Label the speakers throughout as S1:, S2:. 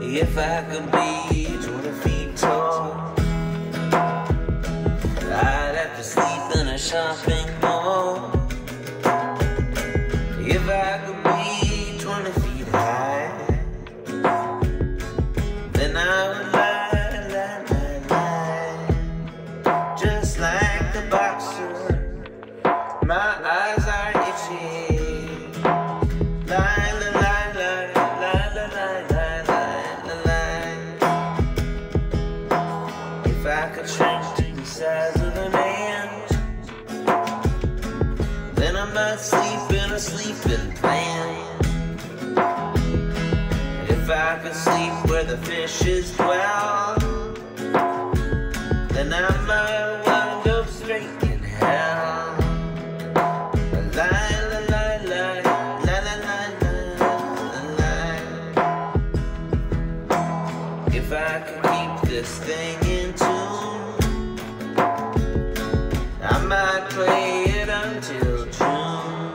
S1: If I could be 20 feet tall, I'd have to sleep in a shopping I could change to the size of an ant. Then I might sleep in a sleeping plant. If I could sleep where the fishes dwell, then I might wind up straight in hell. If I could keep this thing into I play it until June.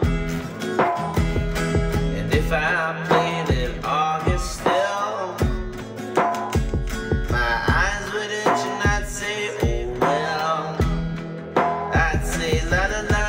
S1: And if I played in August still, my eyes would itch and I'd say, oh well. I'd say, la la la.